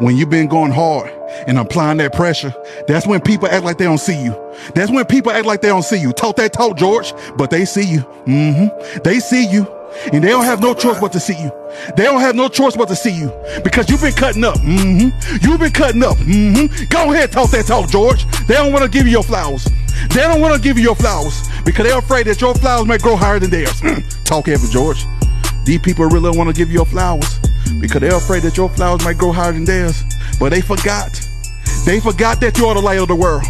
when you've been going hard and applying that pressure, that's when people act like they don't see you. That's when people act like they don't see you. Talk that talk, George, but they see you. Mm-hmm. They see you. And they don't have no choice but to see you. They don't have no choice but to see you because you've been cutting up. Mm-hmm. You've been cutting up. Mm-hmm. Go ahead, talk that talk, George. They don't want to give you your flowers. They don't want to give you your flowers because they're afraid that your flowers may grow higher than theirs. Talk heavy, George. These people really don't want to give you your flowers because they're afraid that your flowers might grow higher than theirs. But they forgot. They forgot that you are the light of the world.